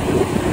you.